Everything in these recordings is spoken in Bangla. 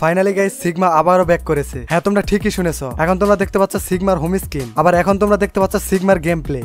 ফাইনালি গাই সিগমা আবারও ব্যাক করেছে। হ্যাঁ তোমরা ঠিকই শুনেছো। এখন তোমরা দেখতে পাচ্ছ সিগমার হোম স্ক্রিন আবার এখন তোমরা দেখতে পাচ্ছ সিগমার গেম প্লে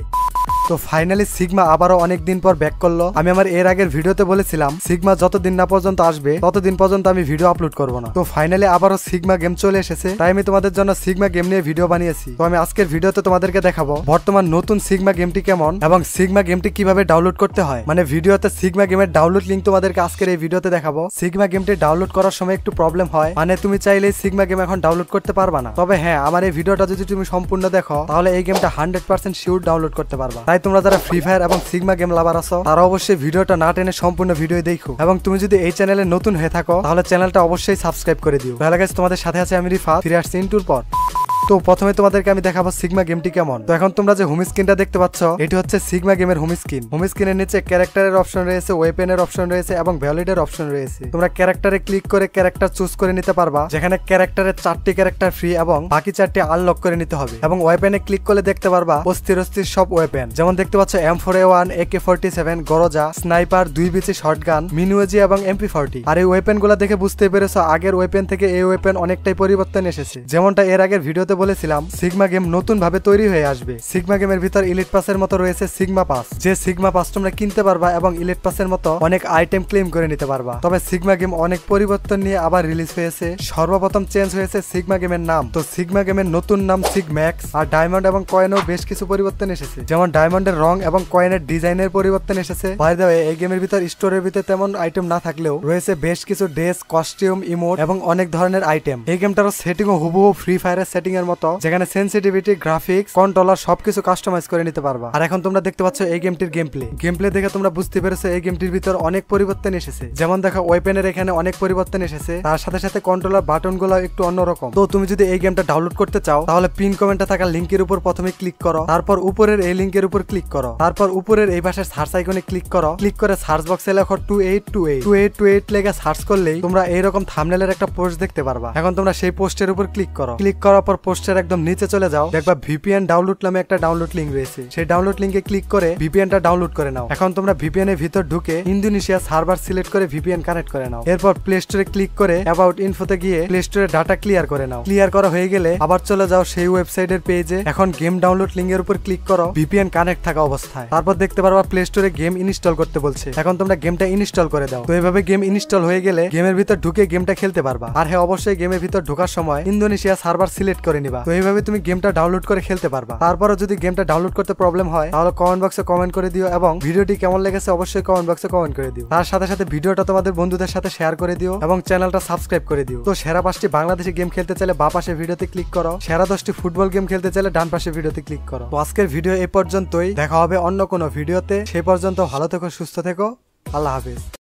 তো ফাইনালি সিগমা আবারও অনেক দিন পর ব্যাক করল। আমি আমার এর আগের ভিডিওতে বলেছিলাম, সিগমা যতদিন না পর্যন্ত আসবে, ততদিন পর্যন্ত আমি ভিডিও আপলোড করব না। তো ফাইনালি আবারও সিগমা গেম চলে এসেছে। তাই আমি তোমাদের জন্য সিগমা গেম নিয়ে ভিডিও বানিয়েছি। তো আমি আজকের ভিডিওতে তোমাদেরকে দেখাবো, বর্তমান নতুন সিগমা গেমটি কেমন এবং সিগমা গেমটি কীভাবে ডাউনলোড করতে হয়। মানে ভিডিওতে সিগমা গেমের ডাউনলোড লিঙ্ক তোমাদেরকে আজকের এই ভিডিওতে দেখাবো। সিগমা গেমটি ডাউনলোড করার সময় একটু প্রবলেম হয়। মানে তুমি চাইলে সিগমা গেম এখন ডাউনলোড করতে পারবা না। তবে হ্যাঁ আমার এই ভিডিওটা যদি তুমি সম্পূর্ণ দেখো, তাহলে এই গেমটা হান্ড্রেড পার্সেন্ট শিওর ডাউনলোড করতে পারবা। তাই তোমরা যারা ফ্রি ফায়ার এবং সিগমা গেম লাভার আছো, তারা অবশ্যই ভিডিওটা না টেনে সম্পূর্ণ ভিডিও দেখো। এবং তুমি যদি এই চ্যানেলে নতুন হয়ে থাকো, তাহলে চ্যানেলটা অবশ্যই সাবস্ক্রাইব করে দিও। তাহলে গেছে তোমাদের সাথে আছে আমি রিফা ফিরে আসছি ইন্টুর পর। তো প্রথমে তোমাদেরকে আমি দেখাবো সিগমা গেমটি কেমন। তো এখন তোমরা যে হোম স্ক্রিনটা দেখতে পাচ্ছ, এটি হচ্ছে সিগমা গেমের হোম স্ক্রিন হোম স্ক্রিনের নিচে ক্যারেক্টারের অপশন রয়েছে ওয়েপেনের অপশন রয়েছে এবং ভ্যালিডের অপশন রয়েছে। তোমরা ক্যারেক্টারে ক্লিক করে ক্যারেক্টার চুজ করে নিতে পারবা, যেখানে ক্যারেক্টারের চারটি ক্যারেক্টার ফ্রি এবং বাকি চারটি আনলক করে নিতে হবে। এবং ওয়েপেনে ক্লিক করলে দেখতে পারবা, অস্থির অস্থির সব ওয়েপেন যেমন দেখতে পাচ্ছ M four one A K forty seven Groza sniper দুই বিচি শর্ট গান মিনুয়েজি এবং এমপি ফোর্টি আর এই ওয়েপেনগুলা দেখে বুঝতে পেরেছ, আগের ওয়েপেন থেকে এই ওয়েপেন অনেকটাই পরিবর্তন এসেছে। যেমনটা এর আগের ভিডিওতে বলেছিলাম সিগমা গেম নতুন ভাবে তৈরি হয়ে আসবে। সিগমা গেমের ভিতর ইলিট পাসের মতো রয়েছে সিগমা পাস যে সিগমা পাস তোমরা কিনতে পারবা এবং ইলিট পাসের মতো অনেক আইটেম ক্লেম করে নিতে পারবা। তবে সিগমা গেম অনেক পরিবর্তন নিয়ে আবার রিলিজ হয়েছে। সর্বপ্রথম চেঞ্জ হয়েছে সিগমা গেমের নাম। তো সিগমা গেমের নতুন নাম সিগম্যাক্স আর ডায়মন্ড এবং কয়েনও বেশ কিছু পরিবর্তন এসেছে। যেমন ডায়মন্ডের রং এবং কয়েনের ডিজাইনের পরিবর্তন এসেছে। বাই দ্য এই গেমের ভিতর স্টোরের ভিতরে তেমন আইটেম না থাকলেও রয়েছে বেশ কিছু ড্রেস কস্টিউম ইমোট এবং অনেক ধরনের আইটেম এই গেমটারও সেটিংও হুবহু ফ্রি ফায়ারের সেটিং এর মতো, যেখানে সেন্সিটিভিটি গ্রাফিক্স কন্ট্রোলার সবকিছু কাস্টমাইজ করে নিতে পারবা। আর এখন তোমরা দেখতে পাচ্ছ এই গেমটির গেম প্লে গেম প্লে দেখে তোমরা বুঝতে পেরেছ এই গেমটির ভিতর অনেক পরিবর্তন এসেছে। যেমন দেখো ওয়েপেনের এখানে অনেক পরিবর্তন এসেছে। তার সাথে সাথে কন্ট্রোলার বাটনগুলো একটু অন্যরকম। তো তুমি যদি এই গেমটা ডাউনলোড করতে চাও, তাহলে পিন কমেন্টে থাকা লিঙ্কের উপর প্রথমে ক্লিক করো। তারপর উপরের এই লিঙ্কের উপর ক্লিক করো। তারপর উপরের এই পাশে সার্চ আইকনে ক্লিক করো। ক্লিক করে সার্চ বক্সে লেখো two eight two eight two eight two eight লেগে সার্চ করলেই তোমরা এইরকম থামনেলের একটা পোস্ট দেখতে পারবা। এখন তোমরা সেই পোস্টের উপর ক্লিক করো। ক্লিক করার পর পোস্টের একদম নিচে চলে যাও। দেখবা ভিপিএন ডাউনলোড নামে একটা ডাউনলোড লিঙ্ক রয়েছে। সেই ডাউনলোড লিঙ্কে ক্লিক করে ভিপিএনটা ডাউনলোড করে নাও। এখন তোমরা ভিপিএন এর ভিতর ঢুকে ইন্দোনেশিয়া সার্ভার সিলেক্ট করে ভিপিএন কানেক্ট করে নাও। এরপর প্লে স্টোরে ক্লিক করে অ্যাবাউট ইনফোতে গিয়ে প্লে স্টোরে ডাটা ক্লিয়ার করে নাও। ক্লিয়ার করা হয়ে গেলে আবার চলে যাও সেই ওয়েবসাইটের পেজে এখন গেম ডাউনলোড লিঙ্কের উপর ক্লিক করো ভিপিএন কানেক্ট থাকা অবস্থায়। তারপর দেখতে পারবা প্লে স্টোরে গেম ইনস্টল করতে বলছে। এখন তোমরা গেমটা ইনস্টল করে দাও। তো এভাবে গেম ইনস্টল হয়ে গেলে গেমের ভিতর ঢুকে গেমটা খেলতে পারবা। আর হ্যাঁ অবশ্যই গেমের ভিতর ঢোকার সময় ইন্দোনেশিয়া সার্ভার সিলেক্ট করে নিবা। তো এইভাবে তুমি গেমটা ডাউনলোড করে খেলতে পারবা। তারপরে যদি গেমটা ডাউনলোড করতে প্রবলেম হয়, তাহলে কমেন্ট বক্সে কমেন্ট করে দিও এবং ভিডিওটি কেমন লেগেছে অবশ্যই কমেন্ট বক্সে কমেন্ট করে দিও। তার সাথে সাথে ভিডিওটা তোমাদের বন্ধুদের সাথে শেয়ার করে দিও এবং চ্যানেলটা সাবস্ক্রাইব করে দিও। তো সেরা পাঁচটি বাংলাদেশি গেম খেলতে চাইলে বা পাশে ভিডিওতে ক্লিক করো। সেরা দশটি ফুটবল গেম খেলতে চাইলে ডান পাশে ভিডিওতে ক্লিক করো। তো আজকের ভিডিও এই পর্যন্তই। দেখা হবে অন্য কোনো ভিডিওতে সেই পর্যন্ত ভালো থেকো, সুস্থ থেকো। আল্লাহ হাফিজ।